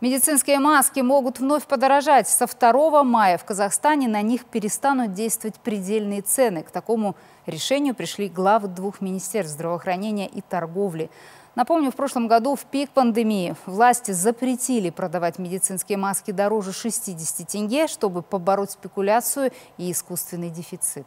Медицинские маски могут вновь подорожать. Со 2 мая в Казахстане на них перестанут действовать предельные цены. К такому решению пришли главы двух министерств здравоохранения и торговли. Напомню, в прошлом году в пик пандемии власти запретили продавать медицинские маски дороже 60 тенге, чтобы побороть спекуляцию и искусственный дефицит.